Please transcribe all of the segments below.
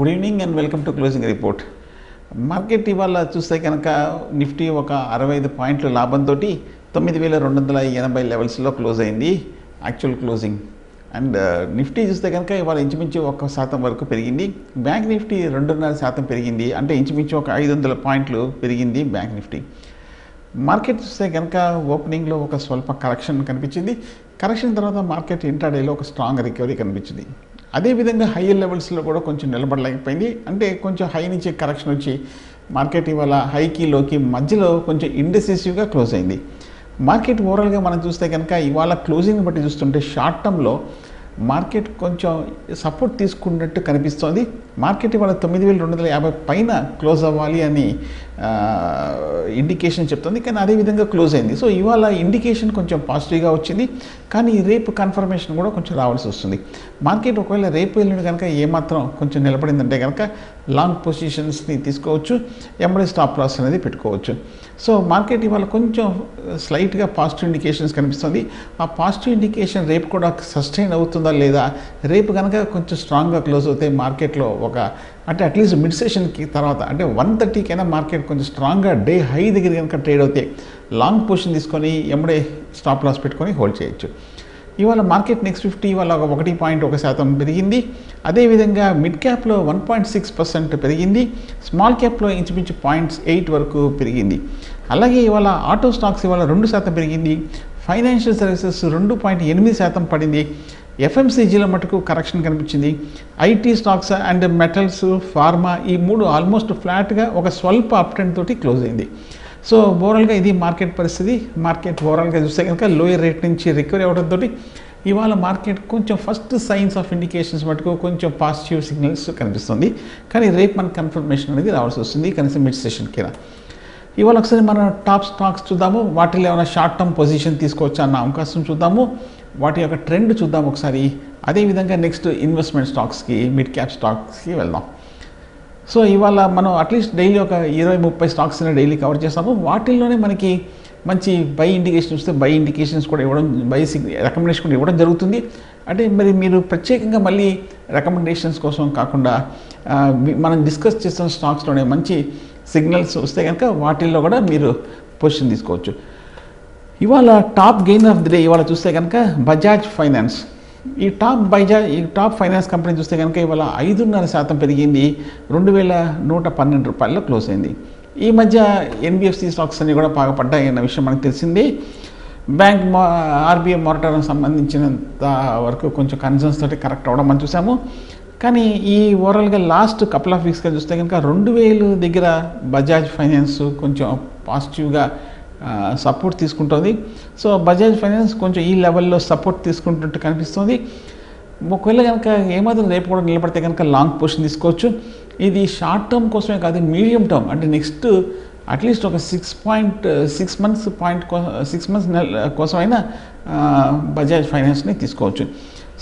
Good evening and welcome to closing report market ఇవాళ చూస్తే కనుక నిఫ్టీ ఒక అరవై ఐదు పాయింట్ల లాభంతో తొమ్మిది వేల రెండు వందల ఎనభై లెవెల్స్లో క్లోజ్ అయింది. యాక్చువల్ క్లోజింగ్ అండ్ నిఫ్టీ చూస్తే కనుక ఇవాళ ఇంచుమించు ఒక శాతం వరకు పెరిగింది. బ్యాంక్ నిఫ్టీ రెండున్నర శాతం పెరిగింది. అంటే ఇంచుమించు ఒక ఐదు వందల పాయింట్లు పెరిగింది బ్యాంక్ నిఫ్టీ. మార్కెట్ చూస్తే కనుక ఓపెనింగ్లో ఒక స్వల్ప కరెక్షన్ కనిపించింది. కరెక్షన్ తర్వాత మార్కెట్ ఇంటర్డేలో ఒక స్ట్రాంగ్ రికవరీ కనిపించింది. అదేవిధంగా హైయర్ లెవెల్స్లో కూడా కొంచెం నిలబడలేకపోయింది. అంటే కొంచెం హై నుంచి కరెక్షన్ వచ్చి మార్కెట్ ఇవాళ హైకి లోకి మధ్యలో కొంచెం ఇండెసిసివ్గా క్లోజ్ అయింది. మార్కెట్ ఓవరాల్గా మనం చూస్తే కనుక ఇవాళ క్లోజింగ్ బట్టి చూస్తుంటే షార్ట్ టర్మ్లో మార్కెట్ కొంచెం సపోర్ట్ తీసుకున్నట్టు కనిపిస్తోంది. మార్కెట్ ఇవాళ తొమ్మిది వేల రెండు వందల యాభై పైన క్లోజ్ అవ్వాలి అని ఇండికేషన్ చెప్తుంది. కానీ అదేవిధంగా క్లోజ్ అయింది. సో ఇవాళ ఇండికేషన్ కొంచెం పాజిటివ్గా వచ్చింది. కానీ రేపు కన్ఫర్మేషన్ కూడా కొంచెం రావాల్సి వస్తుంది. మార్కెట్ ఒకవేళ రేపు వెళ్ళిన కనుక ఏమాత్రం కొంచెం నిలబడిందంటే కనుక లాంగ్ పొజిషన్స్ని తీసుకోవచ్చు. ఎంబడి స్టాప్ లాస్ అనేది పెట్టుకోవచ్చు. సో మార్కెట్ ఇవాళ కొంచెం స్లైట్గా పాజిటివ్ ఇండికేషన్స్ కనిపిస్తుంది. ఆ పాజిటివ్ ఇండికేషన్ రేపు కూడా సస్టైన్ అవుతుందా లేదా? రేపు కనుక కొంచెం స్ట్రాంగ్గా క్లోజ్ అవుతే మార్కెట్లో ఒక అంటే అట్లీస్ట్ మిడ్ సెషన్కి తర్వాత అంటే వన్ థర్టీకైనా మార్కెట్ కొంచెం స్ట్రాంగ్గా డే హై దగ్గర కనుక ట్రేడ్ అవుతే లాంగ్ పొజిషన్ తీసుకొని ఎంబడే స్టాప్ లాస్ పెట్టుకొని హోల్డ్ చేయొచ్చు. ఇవాళ మార్కెట్ నెక్స్ట్ ఫిఫ్టీ ఇవాళ ఒక ఒకటి పాయింట్ ఒక శాతం పెరిగింది. అదేవిధంగా మిడ్ క్యాప్లో వన్ పాయింట్ సిక్స్ పర్సెంట్ పెరిగింది. స్మాల్ క్యాప్లో ఇంచుమించు పాయింట్స్ ఎయిట్ వరకు పెరిగింది. అలాగే ఇవాళ ఆటో స్టాక్స్ ఇవాళ రెండు శాతం పెరిగింది. ఫైనాన్షియల్ సర్వీసెస్ రెండు పాయింట్ ఎనిమిది శాతం పడింది. ఎఫ్ఎంసీజీలో మటుకు కరెక్షన్ కనిపించింది. IT stocks and metals pharma ఈ మూడు ఆల్మోస్ట్ ఫ్లాట్గా ఒక స్వల్ప అప్ ట్రెండ్ తోటి క్లోజ్ అయింది. సో ఓవరాల్గా ఇది మార్కెట్ పరిస్థితి. మార్కెట్ ఓవరాల్గా చూస్తే కనుక లోయర్ రేట్ నుంచి రికవరీ అవడంతో ఇవాళ మార్కెట్ కొంచెం ఫస్ట్ సైన్స్ ఆఫ్ ఇండికేషన్స్ మటుకు కొంచెం పాజిటివ్ సిగ్నల్స్ కనిపిస్తుంది. కానీ రేపు మనకు కన్ఫర్మేషన్ అనేది రావాల్సి వస్తుంది కనీసం మిడ్ సెషన్ కింద. ఇవాళ ఒకసారి మన టాప్ స్టాక్స్ చూద్దాము. వాటిలో ఏమైనా షార్ట్ టర్మ్ పొజిషన్ తీసుకోవచ్చా అన్న అవకాశం చూద్దాము. వాటి యొక్క ట్రెండ్ చూద్దాం ఒకసారి. అదేవిధంగా నెక్స్ట్ ఇన్వెస్ట్మెంట్ స్టాక్స్కి మిడ్ క్యాప్ స్టాక్స్కి వెళ్దాం. సో ఇవాళ మనం అట్లీస్ట్ డైలీ ఒక ఇరవై ముప్పై స్టాక్స్ డైలీ కవర్ చేస్తాము. వాటిల్లోనే మనకి మంచి బై ఇండికేషన్ వస్తే బై ఇండికేషన్స్ కూడా ఇవ్వడం బై రికమెండేషన్ కూడా ఇవ్వడం జరుగుతుంది. అంటే మరి మీరు ప్రత్యేకంగా మళ్ళీ రికమెండేషన్స్ కోసం కాకుండా మనం డిస్కస్ చేస్తున్న స్టాక్స్లోనే మంచి సిగ్నల్స్ వస్తే కనుక వాటిల్లో కూడా మీరు పొజిషన్ తీసుకోవచ్చు. ఇవాళ top gain of the day ఇవాళ చూస్తే కనుక బజాజ్ ఫైనాన్స్ ఈ టాప్ బైజాజ్ ఈ టాప్ ఫైనాన్స్ కంపెనీ చూస్తే కనుక ఇవాళ ఐదున్నర శాతం పెరిగింది. రెండు వేల నూట పన్నెండు రూపాయల్లో క్లోజ్ అయింది. ఈ మధ్య ఎన్బిఎఫ్సి స్టాక్స్ అన్ని కూడా బాగా పడ్డాయి అన్న విషయం మనకు తెలిసింది. బ్యాంక్ మా ఆర్బీఐ మొరటోరియం సంబంధించినంత వరకు కొంచెం కన్సర్న్స్ తోటి కరెక్ట్ అవ్వడం మనం చూసాము. కానీ ఈ ఓవరాల్గా లాస్ట్ కపుల్ ఆఫ్ వీక్స్గా చూస్తే కనుక రెండు వేలు దగ్గర బజాజ్ ఫైనాన్స్ కొంచెం పాజిటివ్గా సపోర్ట్ తీసుకుంటుంది. సో బజాజ్ ఫైనాన్స్ కొంచెం ఈ లెవెల్లో సపోర్ట్ తీసుకుంటున్నట్టు కనిపిస్తుంది. ఒకవేళ కనుక ఏమాత్రం రేపు కూడా నిలబడితే కనుక లాంగ్ పొజిషన్ తీసుకోవచ్చు. ఇది షార్ట్ టర్మ్ కోసమే కాదు మీడియం టర్మ్ అంటే నెక్స్ట్ అట్లీస్ట్ ఒక six point six months point six months నెల కోసమైనా బజాజ్ ఫైనాన్స్ని తీసుకోవచ్చు.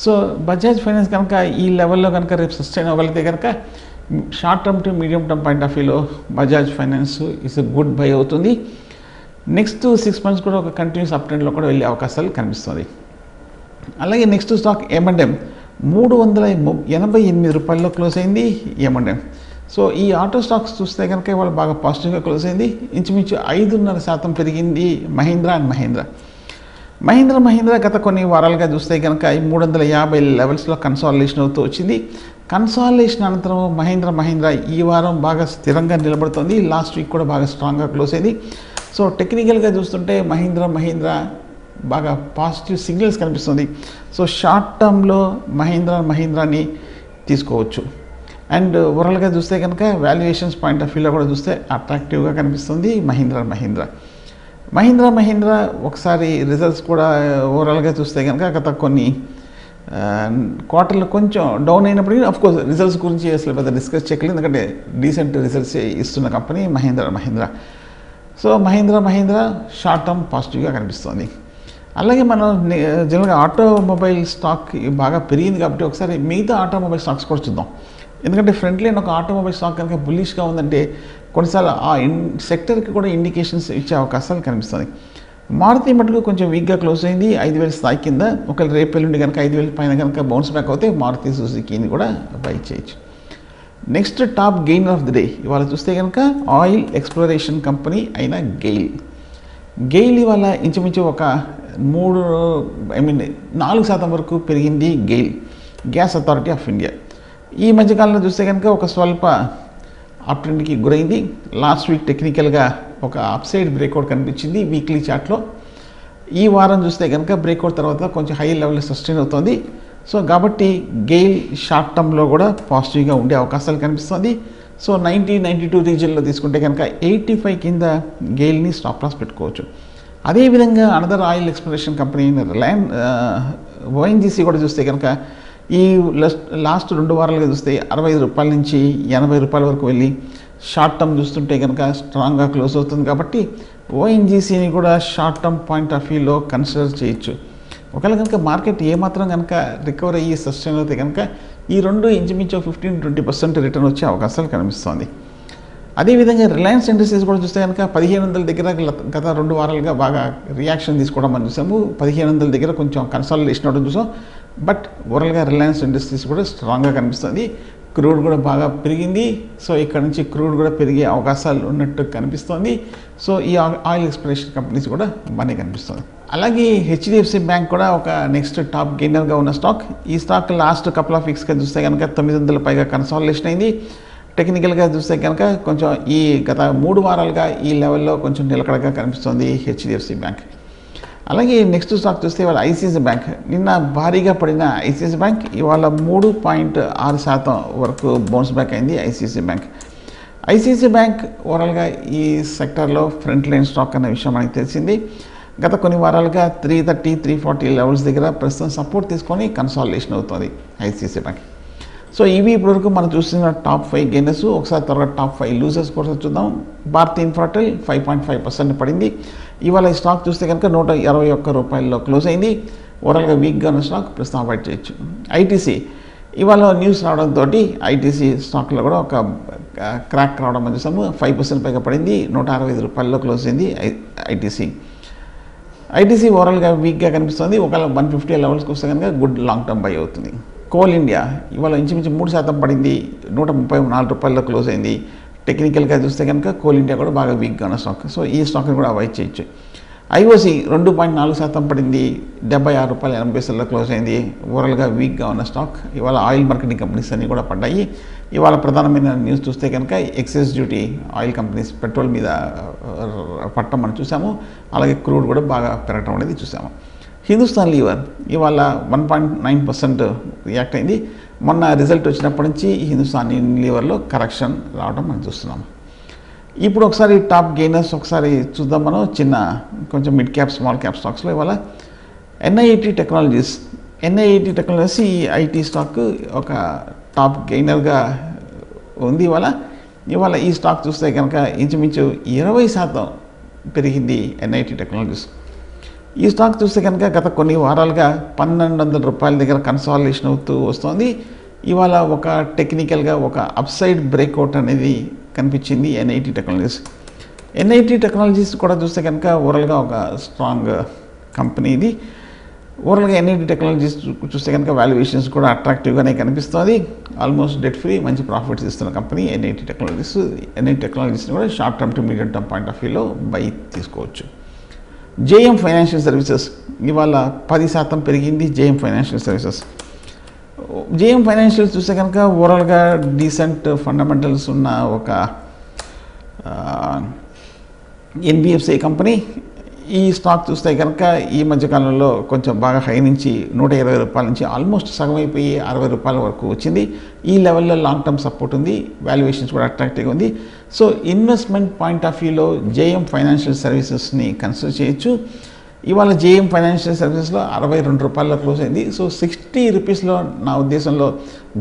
సో బజాజ్ ఫైనాన్స్ కనుక ఈ లెవెల్లో కనుక రేపు సస్టైన్ అవ్వగలిగితే కనుక short term to medium term point of వ్యూలో Bajaj finance is a good buy అవుతుంది. నెక్స్ట్ సిక్స్ మంత్స్ కూడా ఒక కంటిన్యూస్ అప్ ట్రెండ్లో కూడా వెళ్ళే అవకాశాలు కనిపిస్తుంది. అలాగే నెక్స్ట్ స్టాక్ ఏమండెం మూడు వందల ఎనభై ఎనిమిది రూపాయల్లో క్లోజ్ అయింది ఏమండెం సో ఈ ఆటో స్టాక్స్ చూస్తే కనుక వాళ్ళు బాగా పాజిటివ్గా క్లోజ్ అయింది. ఇంచుమించు ఐదున్నర శాతం పెరిగింది మహీంద్రా అండ్ మహీంద్రా. మహీంద్ర మహీంద్ర గత కొన్ని వారాలుగా చూస్తే కనుక ఈ మూడు వందల యాభై లెవెల్స్లో కన్సాలిడేషన్ అవుతూ వచ్చింది. కన్సాలిడేషన్ అనంతరం మహీంద్ర మహీంద్ర ఈ వారం బాగా స్థిరంగా నిలబడుతుంది. లాస్ట్ వీక్ కూడా బాగా స్ట్రాంగ్గా క్లోజ్ అయింది. సో టెక్నికల్గా చూస్తుంటే మహీంద్ర మహీంద్ర బాగా పాజిటివ్ సిగ్నల్స్ కనిపిస్తుంది. సో షార్ట్ టర్మ్లో మహీంద్ర మహీంద్రాని తీసుకోవచ్చు. అండ్ ఓవరాల్గా చూస్తే కనుక వాల్యుయేషన్స్ పాయింట్ ఆఫ్ వ్యూలో కూడా చూస్తే అట్రాక్టివ్గా కనిపిస్తుంది మహీంద్ర మహీంద్ర. మహీంద్ర మహీంద్ర ఒకసారి రిజల్ట్స్ కూడా ఓవరాల్గా చూస్తే కనుక గత కొన్ని క్వార్టర్లో కొంచెం డౌన్ అయినప్పటికీ కోర్స్ రిజల్ట్స్ గురించి అసలు పెద్ద డిస్కస్ చేయలేదు. ఎందుకంటే డీసెంట్ రిజల్ట్స్ ఇస్తున్న company Mahindra Mahindra. So Mahindra Mahindra short term పాజిటివ్గా కనిపిస్తుంది. అలాగే మనం జనరల్గా ఆటోమొబైల్ స్టాక్ బాగా పెరిగింది కాబట్టి ఒకసారి మిగతా ఆటోమొబైల్ స్టాక్స్ కూడా చూద్దాం. ఎందుకంటే ఫ్రెండ్లీ ఒక ఆటోమొబైల్ స్టాక్ కనుక బుల్లిష్గా ఉందంటే కొన్నిసార్లు ఆ ఇన్ సెక్టర్కి కూడా ఇండికేషన్స్ ఇచ్చే అవకాశాలు కనిపిస్తుంది. మారుతి మటుకు కొంచెం వీక్గా క్లోజ్ అయింది. ఐదు వేల స్థాయి కింద. ఒకవేళ రేపు ఎల్లుండి కనుక ఐదు వేల పైన కనుక బౌన్స్ బ్యాక్ అవుతే మారుతి సుజుకిని కూడా బై చేయొచ్చు. Next top gain of the day ఇవాళ చూస్తే కనుక ఆయిల్ ఎక్స్ప్లోరేషన్ కంపెనీ అయిన గెయిల్ గెయిల్ ఇవాళ ఇంచుమించు ఒక మూడు ఐ మీన్ నాలుగు శాతం వరకు పెరిగింది GAIL Gas Authority of India ఈ మధ్యకాలంలో చూస్తే కనుక ఒక స్వల్ప అప్ ట్రెండ్కి గురైంది. లాస్ట్ వీక్ టెక్నికల్గా ఒక అప్సైడ్ బ్రేక్అవుట్ కనిపించింది వీక్లీ చార్ట్లో ఈ వారం చూస్తే కనుక బ్రేక్అవుట్ తర్వాత కొంచెం హై లెవెల్ సస్టైన్ అవుతుంది. సో కాబట్టి గెయిల్ షార్ట్ టర్మ్లో కూడా పాజిటివ్గా ఉండే అవకాశాలు కనిపిస్తుంది. సో నైంటీ నైంటీ టూ రీజన్లో తీసుకుంటే కనుక ఎయిటీ ఫైవ్ కింద గెయిల్ని స్టాప్ లాస్ పెట్టుకోవచ్చు. అదేవిధంగా అనదర్ ఆయిల్ ఎక్స్ప్లోరేషన్ కంపెనీ అయిన రిలయన్ ఓఎన్జీసీ కూడా చూస్తే కనుక ఈ లాస్ట్ రెండు వారాలుగా చూస్తే అరవై ఐదు రూపాయల నుంచి ఎనభై రూపాయల వరకు వెళ్ళి షార్ట్ టర్మ్ చూస్తుంటే కనుక స్ట్రాంగ్గా క్లోజ్ అవుతుంది కాబట్టి ఓఎన్జీసీని కూడా షార్ట్ టర్మ్ పాయింట్ ఆఫ్ వ్యూలో కన్సిడర్ చేయొచ్చు. ఒకవేళ కనుక మార్కెట్ ఏమాత్రం కనుక రికవర్ అయ్యి సస్టైన్ అయితే కనుక ఈ రెండు ఇంచుమించు ఫిఫ్టీన్ ట్వంటీ పర్సెంట్ రిటర్న్ వచ్చే అవకాశాలు కనిపిస్తోంది. అదేవిధంగా రిలయన్స్ ఇండస్ట్రీస్ కూడా చూస్తే కనుక పదిహేను వందల దగ్గర గత రెండు వారాలుగా బాగా రియాక్షన్ తీసుకోవడం మనం చూసాము. పదిహేను వందల దగ్గర కొంచెం కన్సాలిడేషన్ అవడం చూసాం. బట్ ఓవరాల్గా రిలయన్స్ ఇండస్ట్రీస్ కూడా స్ట్రాంగ్గా కనిపిస్తుంది. క్రూడ్ కూడా బాగా పెరిగింది. సో ఇక్కడ నుంచి క్రూడ్ కూడా పెరిగే అవకాశాలు ఉన్నట్టు కనిపిస్తోంది. సో ఈ ఆయిల్ ఎక్స్ప్లోరేషన్ కంపెనీస్ కూడా బాగానే కనిపిస్తుంది. అలాగే హెచ్డిఎఫ్సి బ్యాంక్ కూడా ఒక నెక్స్ట్ టాప్ గెయినర్గా ఉన్న స్టాక్. ఈ స్టాక్ లాస్ట్ కపుల్ ఆఫ్ వీక్స్గా చూస్తే కనుక తొమ్మిది వందల పైగా కన్సాలిడేషన్ అయింది. టెక్నికల్గా చూస్తే కనుక కొంచెం ఈ గత మూడు వారాలుగా ఈ లెవెల్లో కొంచెం నిలకడగా కనిపిస్తుంది హెచ్డిఎఫ్సి బ్యాంక్. అలాగే నెక్స్ట్ స్టాక్ చూస్తే ఇవాళ ఐసీసీ బ్యాంక్. నిన్న భారీగా పడిన ఐసీసీ బ్యాంక్ ఇవాళ మూడు పాయింట్ ఆరు శాతం వరకు బౌన్స్ బ్యాక్ అయింది ఐసీసీ బ్యాంక్. ఐసీసీ బ్యాంక్ ఓవరాల్గా ఈ సెక్టర్లో ఫ్రంట్ లైన్ స్టాక్ అనే విషయం మనకి తెలిసింది. గత కొన్ని వారాలుగా three thirty three forty levels దగ్గర ప్రస్తుతం సపోర్ట్ తీసుకొని కన్సాలిడేషన్ అవుతుంది ఐసీసీ బ్యాంక్ సో ఇవి ఇప్పటివరకు మనం చూసిన టాప్ ఫైవ్ గెయినర్స్ ఒకసారి తర్వాత టాప్ ఫైవ్ లూజర్స్ కూడా చూద్దాం. Bharti Infratel five point five percent పడింది. ఇవాళ స్టాక్ చూస్తే కనుక నూట ఇరవై ఒక్క రూపాయల్లో క్లోజ్ అయింది. ఓవరాల్గా వీక్గా ఉన్న స్టాక్ ప్రస్తుతం అవాయిడ్ చేయొచ్చు. ఐటీసీ ఇవాళ న్యూస్ రావడంతో ఐటీసీ స్టాక్లో కూడా ఒక క్రాక్ రావడం అని చూసాము. ఫైవ్ పర్సెంట్ పైగా పడింది. నూట అరవై ఐదు రూపాయల్లో క్లోజ్ అయింది ఐ ఐటీసీ ఐటీసీ ఓవరాల్గా వీక్గా కనిపిస్తుంది. ఒకవేళ వన్ ఫిఫ్టీ లెవెల్స్కి వస్తే కనుక గుడ్ లాంగ్ టర్మ్ బై అవుతుంది. కోల్ ఇండియా ఇవాళ ఇంచుమించు మూడు శాతం పడింది. నూట ముప్పై నాలుగు రూపాయల్లో క్లోజ్ అయింది. టెక్నికల్గా చూస్తే కనుక కోల్ ఇండియా కూడా బాగా వీక్గా ఉన్న స్టాక్. సో ఈ స్టాక్ని కూడా అవాయిడ్ చేయొచ్చు. ఐఓసి రెండు పాయింట్ నాలుగు శాతం పడింది. డెబ్బై ఆరు రూపాయల ఎనభై పైసల్లో క్లోజ్ అయింది. ఓవరాల్గా వీక్గా ఉన్న స్టాక్. ఇవాళ ఆయిల్ మార్కెటింగ్ కంపెనీస్ అన్నీ కూడా పడ్డాయి. ఇవాళ ప్రధానమైన న్యూస్ చూస్తే కనుక excise duty oil companies petrol మీద పట్టడం మనం చూసాము. అలాగే క్రూడ్ కూడా బాగా పెరగడం అనేది చూసాము. హిందుస్థాన్ లీవర్ ఇవాళ one point nine percent react అయింది. మొన్న రిజల్ట్ వచ్చినప్పటి నుంచి హిందుస్థాన్ లీవర్లో కరెక్షన్ రావడం మనం చూస్తున్నాము ఇప్పుడు ఒకసారి టాప్ గెయినర్స్ ఒకసారి చూద్దాం మనం. చిన్న కొంచెం మిడ్ క్యాప్ స్మాల్ క్యాప్ స్టాక్స్లో ఇవాళ ఎన్ఐఐటి టెక్నాలజీస్. ఎన్ఐఐటి టెక్నాలజీస్ ఈ ఐటీ స్టాక్ ఒక టాప్ గెయినర్గా ఉంది ఇవాళ. ఇవాళ ఈ స్టాక్ చూస్తే కనుక ఇంచుమించు ఇరవై శాతం పెరిగింది ఎన్ఐటి టెక్నాలజీస్. ఈ స్టాక్ చూస్తే కనుక గత కొన్ని వారాలుగా పన్నెండు వందల రూపాయల దగ్గర కన్సాలిడేషన్ అవుతూ వస్తుంది. ఇవాళ ఒక టెక్నికల్గా ఒక అప్సైడ్ బ్రేక్అవుట్ అనేది కనిపించింది ఎన్ఐటి టెక్నాలజీస్ ఎన్ఐటి టెక్నాలజీస్ కూడా చూస్తే కనుక ఓవరాల్గా ఒక స్ట్రాంగ్ కంపెనీ ఇది. ఓవరాల్గా ఎన్ఐటి టెక్నాలజీస్ చూస్తే కనుక వాల్యుయేషన్స్ కూడా అట్రాక్టివ్గానే కనిపిస్తుంది. ఆల్మోస్ట్ డెట్ ఫ్రీ మంచి ప్రాఫిట్స్ ఇస్తున్న కంపెనీ ఎన్ఐటి టెక్నాలజీస్ ఎన్ఐటి టెక్నాలజీస్ని కూడా short term to medium term point of వ్యూలో బై తీసుకోవచ్చు. జేఎం ఫైనాన్షియల్ సర్వీసెస్ ఇవాళ పది శాతం పెరిగింది JM Financial Services JM Financial చూస్తే కనుక ఓవరాల్గా డీసెంట్ ఫండమెంటల్స్ ఉన్న ఒక ఎన్బిఎఫ్సి కంపెనీ ఈ స్టాక్ చూస్తే కనుక ఈ మధ్యకాలంలో కొంచెం బాగా హై నుంచి నూట ఇరవై రూపాయల నుంచి ఆల్మోస్ట్ సగం అయిపోయి అరవై రూపాయల వరకు వచ్చింది. ఈ లెవెల్లో లాంగ్ టర్మ్ సపోర్ట్ ఉంది వాల్యుయేషన్స్ కూడా అట్రాక్టివ్గా ఉంది. సో ఇన్వెస్ట్మెంట్ పాయింట్ ఆఫ్ వ్యూలో జేఎం ఫైనాన్షియల్ సర్వీసెస్ని కన్సిడర్ చేయొచ్చు. ఇవాళ జేఎం ఫైనాన్షియల్ సర్వీసెస్లో అరవై రెండు రూపాయల్లో క్లోజ్ అయింది. సో సిక్స్టీ రూపీస్లో నా ఉద్దేశంలో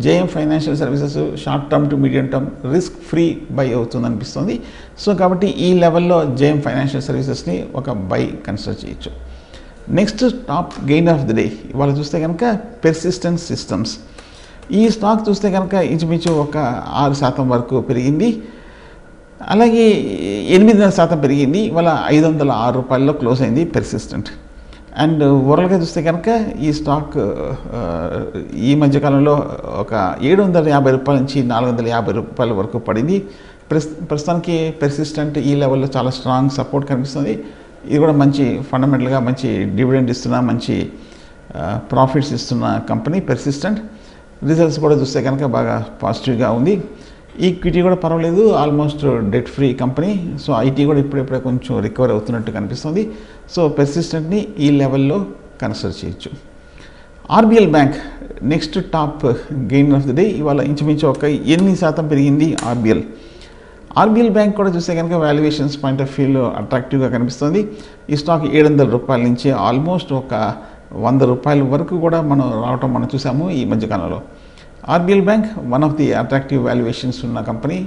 JM Financial Services short term to medium term risk free buy అవుతుంది అనిపిస్తుంది సో కాబట్టి ఈ లెవెల్లో జేఎం ఫైనాన్షియల్ సర్వీసెస్ని ఒక బై కన్సిడర్ చేయొచ్చు. Next top gain of the day. ఇవాళ చూస్తే కనుక పెర్సిస్టెన్స్ సిస్టమ్స్. ఈ స్టాక్ చూస్తే కనుక ఇంచుమించు ఒక ఆరు శాతం వరకు పెరిగింది. అలాగే ఎనిమిదిన్నర శాతం పెరిగింది ఇవాళ ఐదు వందల ఆరు రూపాయల్లో క్లోజ్ అయింది పెర్సిస్టెంట్ అండ్ ఓవరాల్గా చూస్తే కనుక ఈ స్టాక్ ఈ మధ్యకాలంలో ఒక ఏడు వందల యాభై రూపాయల నుంచి నాలుగు వందల యాభై రూపాయల వరకు పడింది. ప్రస్తు ప్రస్తుతానికి పెర్సిస్టెంట్ ఈ లెవెల్లో చాలా స్ట్రాంగ్ సపోర్ట్ కనిపిస్తుంది. ఇది కూడా మంచి ఫండమెంటల్గా మంచి డివిడెండ్ ఇస్తున్న మంచి ప్రాఫిట్స్ ఇస్తున్న కంపెనీ పెర్సిస్టెంట్ రిజల్ట్స్ కూడా చూస్తే కనుక బాగా పాజిటివ్గా ఉంది. ఈక్విటీ కూడా పర్వాలేదు almost debt free company so IT కూడా ఇప్పుడెప్పుడే కొంచెం రికవర్ అవుతున్నట్టు కనిపిస్తుంది. సో పెర్సిస్టెంట్ని ఈ లెవెల్లో కన్సిడర్ చేయొచ్చు. RBL Bank next top gain of the day ఇవాళ ఇంచుమించు ఒక ఎన్ని శాతం పెరిగింది ఆర్బిఎల్ ఆర్బిఎల్ బ్యాంక్ కూడా చూస్తే కనుక వాల్యుయేషన్స్ పాయింట్ ఆఫ్ వ్యూలో అట్రాక్టివ్గా కనిపిస్తుంది. ఈ స్టాక్ ఏడు వందల రూపాయల నుంచి ఆల్మోస్ట్ ఒక వంద రూపాయల వరకు కూడా మనం రావటం మనం చూసాము ఈ మధ్యకాలంలో. RBL Bank one of the attractive valuations ఉన్న కంపెనీ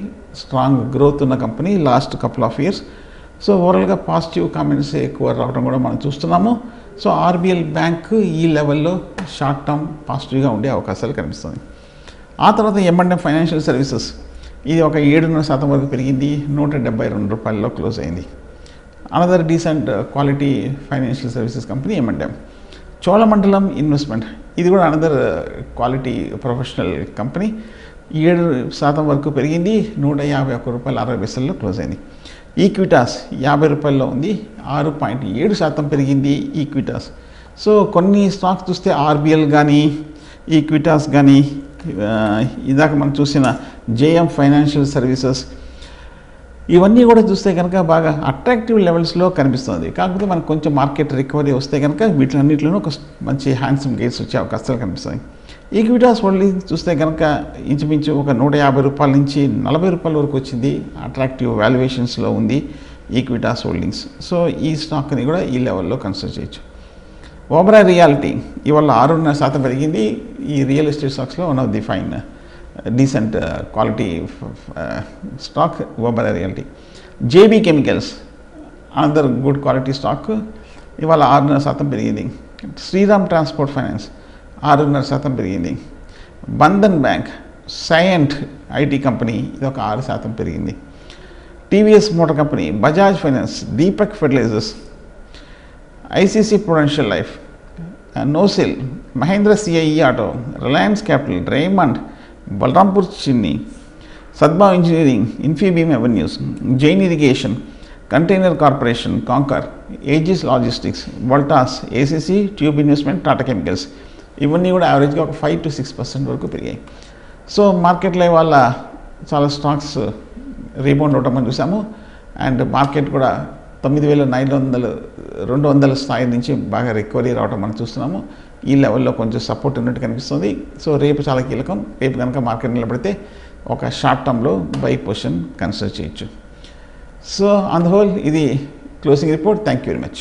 స్ట్రాంగ్ గ్రోత్ ఉన్న company last couple of years so ఓవరాల్గా పాజిటివ్ కామెంట్స్ ఎక్కువ రావడం కూడా మనం చూస్తున్నాము. సో ఆర్బిఎల్ బ్యాంక్ ఈ లెవెల్లో షార్ట్ టర్మ్ పాజిటివ్గా ఉండే అవకాశాలు కనిపిస్తుంది ఆ తర్వాత ఎంఎండ్ఎం ఫైనాన్షియల్ సర్వీసెస్ ఇది ఒక ఏడున్నర శాతం వరకు పెరిగింది నూట డెబ్బై రెండు రూపాయల్లో క్లోజ్ అయింది. Another decent quality financial services company M and M Cholamandalam Investment ఇది కూడా అనదర్ క్వాలిటీ ప్రొఫెషనల్ కంపెనీ ఏడు శాతం వరకు పెరిగింది నూట యాభై ఒక్క రూపాయలు అరవై పైసల్లో క్లోజ్ అయింది. ఈక్విటాస్ యాభై రూపాయల్లో ఉంది ఆరు పాయింట్ ఏడు శాతం పెరిగింది ఈక్విటాస్ సో కొన్ని స్టాక్స్ చూస్తే ఆర్బిఎల్ కానీ ఈక్విటాస్ కానీ ఆ, uh, ఇందాక మనం చూసిన జేఎం ఫైనాన్షియల్ సర్వీసెస్ ఇవన్నీ కూడా చూస్తే కనుక బాగా అట్రాక్టివ్ లెవెల్స్లో కనిపిస్తుంది. కాకపోతే మనకు కొంచెం మార్కెట్ రికవరీ వస్తే కనుక వీటిలన్నింటిలోనూ ఒక మంచి హ్యాండ్సమ్ గేట్స్ వచ్చే అవకాశాలు కనిపిస్తాయి. ఈక్విటాస్ హోల్డింగ్ చూస్తే కనుక ఇంచుమించు ఒక నూట యాభై రూపాయల నుంచి నలభై రూపాయల వరకు వచ్చింది. అట్రాక్టివ్ వాల్యుయేషన్స్లో ఉంది ఈక్విటాస్ హోల్డింగ్స్ సో ఈ స్టాక్ని కూడా ఈ లెవెల్లో కన్సిడర్ చేయొచ్చు. ఓవరాల్ రియాలిటీ ఇవాళ ఆరున్నర శాతం పెరిగింది. ఈ రియల్ ఎస్టేట్ స్టాక్స్లో one of the fine decent quality stock Oberoi Realty JB Chemicals another good quality stock ఇవాళ ఆరున్నర శాతం పెరిగింది. శ్రీరామ్ ట్రాన్స్పోర్ట్ ఫైనాన్స్ ఆరున్నర శాతం పెరిగింది. Bandhan Bank Cyient IT company ఇది ఒక ఆరు శాతం పెరిగింది. TVS Motor Company Bajaj Finance Deepak Fertilisers ICICI Prudential Life Nocil Mahindra CIE Auto Reliance Capital Raymond Balrampur Chini Sadbhav Engineering Infibeam Avenues Jain Irrigation Container Corporation Concor Aegis Logistics Voltas ACC Tube Investment Tata Chemicals. ఇవన్నీ కూడా యావరేజ్గా ఒక five to six percent వరకు పెరిగాయి. So మార్కెట్లో ఇవాళ చాలా stocks rebound అవటం మనం చూసాము. అండ్ మార్కెట్ కూడా తొమ్మిది వేల నైన్ వందలు రెండు వందల స్థాయి నుంచి బాగా రికవరీ రావడం మనం చూస్తున్నాము. ఈ లెవెల్లో కొంచెం సపోర్ట్ ఉన్నట్టు కనిపిస్తుంది. సో రేపు చాలా కీలకం. రేపు కనుక మార్కెట్ నిలబడితే ఒక షార్ట్ టర్మ్లో బై పొజిషన్ కన్సిడర్ చేయొచ్చు. సో ఆన్ ద హోల్ ఇది closing report thank you very much